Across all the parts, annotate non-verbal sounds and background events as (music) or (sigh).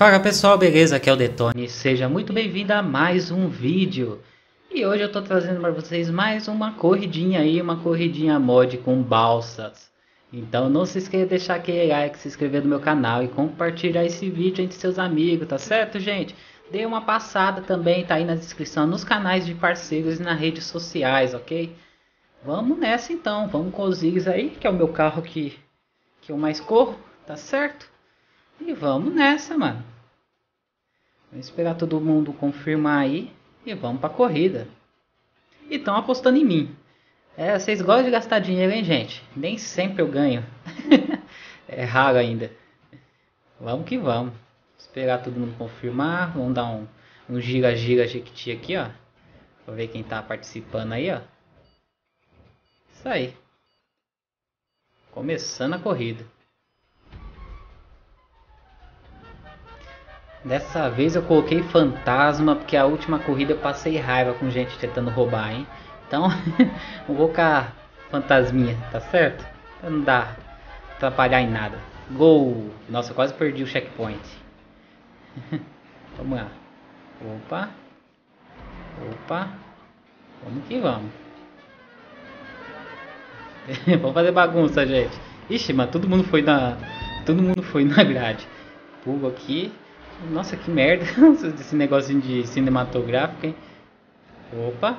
Fala pessoal, beleza? Aqui é o Detone, seja muito bem-vindo a mais um vídeo. E hoje eu tô trazendo para vocês mais uma corridinha aí, uma corridinha mod com balsas. Então não se esqueça de deixar aquele like, se inscrever no meu canal e compartilhar esse vídeo entre seus amigos, tá certo gente? Dê uma passada também, tá aí na descrição, nos canais de parceiros e nas redes sociais, ok? Vamos nessa então, vamos com os Ziggs aí, que é o meu carro que, que eu mais corro, tá certo? E vamos nessa, mano. Vamos esperar todo mundo confirmar aí e vamos pra corrida. E estão apostando em mim. É, vocês gostam de gastar dinheiro, hein, gente? Nem sempre eu ganho. (laughs) é raro ainda. Vamos que vamos. Esperar todo mundo confirmar. Vamos dar um, um gira gira jequiti aqui, ó. Pra ver quem tá participando aí, ó. Isso aí. Começando a corrida. Dessa vez eu coloquei fantasma, porque a última corrida eu passei raiva com gente tentando roubar, hein? Então, (laughs) vou colocar fantasminha, tá certo? Pra não dar atrapalhar em nada. Gol! Nossa, eu quase perdi o checkpoint. (laughs) vamos lá. Opa. Opa. Vamos que vamos. (laughs) vamos fazer bagunça, gente. Ixi, mas todo mundo foi na... Todo mundo foi na grade. Pulo aqui. Nossa, que merda (laughs) esse negocinho de cinematográfico, hein? Opa.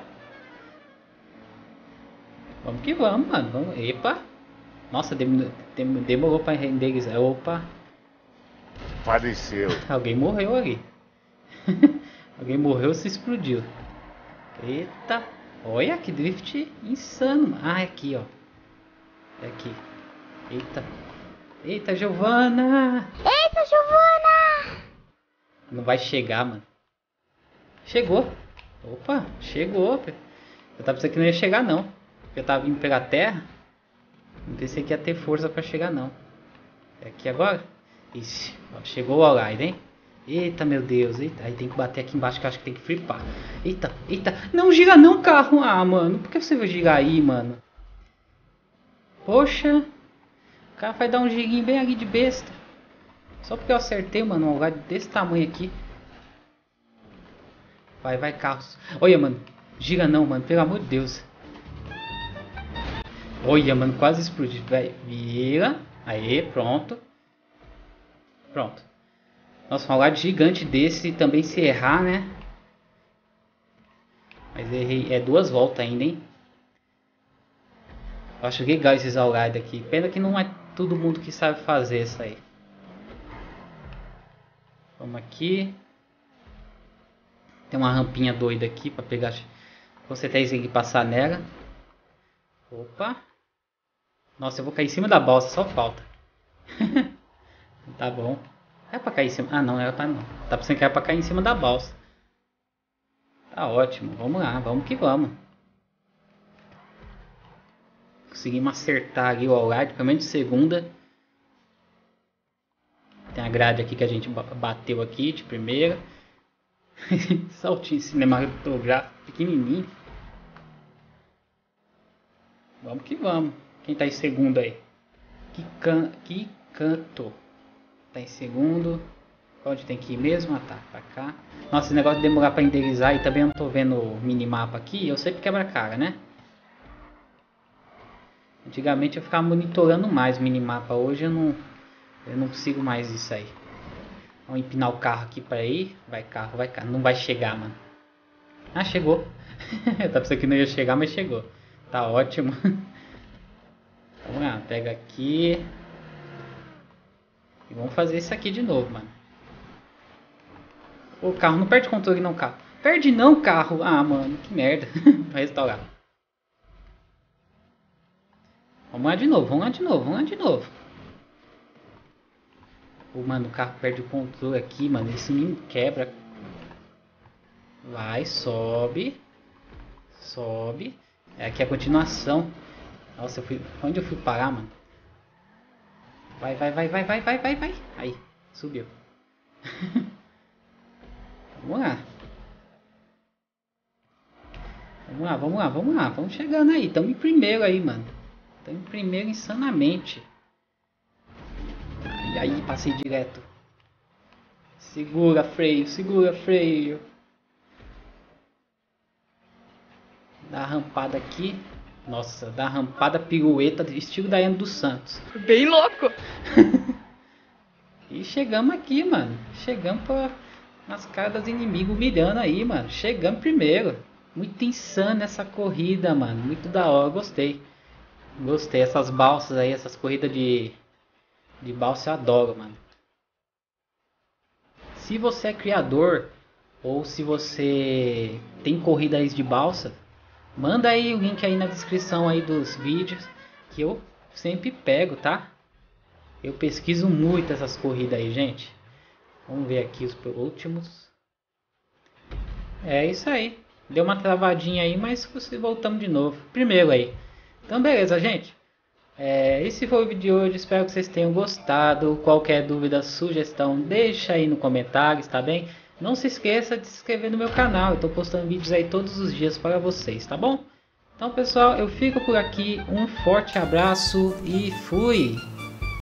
Vamos que vamos, mano. Vamos. Epa. Nossa, demorou, demorou pra renderizar. Opa. Faleceu. (laughs) Alguém morreu ali. (laughs) Alguém morreu se explodiu. Eita. Olha que drift insano. Ah, é aqui, ó. É aqui. Eita. Eita, Giovana. Eita, Giovana. Não vai chegar, mano. Chegou. Opa, chegou. Eu tava pensando que não ia chegar, não. Eu tava vindo pegar terra. Não pensei que ia ter força pra chegar, não. É aqui agora? Ixi, ó, chegou o Allied, hein? Eita, meu Deus. Eita, aí tem que bater aqui embaixo que eu acho que tem que flipar. Eita, eita. Não gira não, carro. Ah, mano. Por que você vai girar aí, mano? Poxa. O cara vai dar um giguinho bem ali de besta. Só porque eu acertei, mano, um lugar desse tamanho aqui. Vai, vai, carros. Olha, mano. Gira não, mano. Pelo amor de Deus. Olha, mano. Quase explodiu. Vai, vira. Aê, pronto. Pronto. Nossa, um lugar gigante desse também se errar, né? Mas errei. É duas voltas ainda, hein? Eu acho legal esses algares aqui. Pena que não é todo mundo que sabe fazer isso aí. Vamos aqui. Tem uma rampinha doida aqui para pegar. Você tem que passar nela. Opa. Nossa, eu vou cair em cima da balsa, só falta. (laughs) tá bom. É pra cair em cima. Ah, não, era pra não. Tá pensando que era pra cair em cima da balsa. Tá ótimo. Vamos lá, vamos que vamos. Conseguimos acertar ali o alright, pelo menos de segunda. Tem a grade aqui que a gente bateu aqui de primeira. (laughs) Saltinho cinematográfico pequenininho. Vamos que vamos. Quem tá em segundo aí? Que, can... que canto. Tá em segundo. Onde tem que ir mesmo? Ah tá, pra cá. Nossa, esse negócio de demorar pra enderizar e também eu não tô vendo o minimapa aqui. Eu sempre quebra cara, né? Antigamente eu ficava monitorando mais o minimapa. Hoje eu não eu não consigo mais isso aí. Vamos empinar o carro aqui para ir. Vai carro, vai carro. Não vai chegar, mano. Ah, chegou. (laughs) Eu tava pensando que não ia chegar, mas chegou. Tá ótimo. (laughs) Vamos lá, pega aqui. E vamos fazer isso aqui de novo, mano. O carro, não perde controle não, carro. Perde não, carro. Ah, mano, que merda. (laughs) Vai restaurar. Vamos lá de novo, vamos lá de novo, vamos lá de novo. Pô, mano, o carro perde o controle aqui, mano. Esse menino quebra. Vai, sobe. Sobe. É aqui a continuação. Nossa, eu fui. Onde eu fui parar, mano? Vai, vai, vai, vai, vai, vai, vai, vai. Aí, subiu. (laughs) vamos lá. Vamos lá, vamos lá, vamos lá. Vamos chegando aí. Estamos em primeiro aí, mano. Estamos em primeiro insanamente. Aí, passei direto. Segura freio, segura freio. Dá rampada aqui. Nossa, dá rampada pirueta, estilo Daiane dos Santos. (laughs) Bem louco. e chegamos aqui, mano. Chegamos pra, nas caras dos inimigos mirando aí, mano. Chegamos primeiro. Muito insano essa corrida, mano. Muito da hora, gostei. Gostei. Essas balsas aí, essas corridas de, de balsa adoro, mano. Se você é criador ou se você tem corridas de balsa, manda aí o link aí na descrição aí dos vídeos que eu sempre pego, tá? Eu pesquiso muito essas corridas aí, gente. Vamos ver aqui os últimos. É isso aí. Deu uma travadinha aí, mas voltamos de novo. Primeiro aí. Então beleza, gente. É, esse foi o vídeo de hoje, espero que vocês tenham gostado. Qualquer dúvida, sugestão, deixa aí no comentário, tá bem? Não se esqueça de se inscrever no meu canal, eu estou postando vídeos aí todos os dias para vocês, tá bom? Então pessoal, eu fico por aqui, um forte abraço e fui!